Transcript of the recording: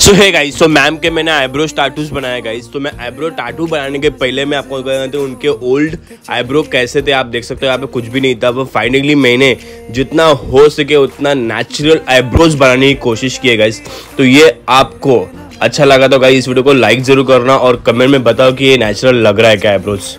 सो है guys so ma'am के मैंने आईब्रो टाटूज बनाया गाइस तो मैं आईब्रो टाटू बनाने के पहले मैं आपको बताता हूँ, उनके ओल्ड आईब्रो कैसे थे, आप देख सकते हो, यहाँ पे कुछ भी नहीं था वो फाइनली मैंने जितना हो सके उतना नेचुरल आईब्रोज बनाने की कोशिश की है गाइस तो ये आपको अच्छा लगा तो गाइस इस वीडियो को लाइक ज़रूर करना और कमेंट में बताओ कि ये नेचुरल लग रहा है क्या आईब्रोज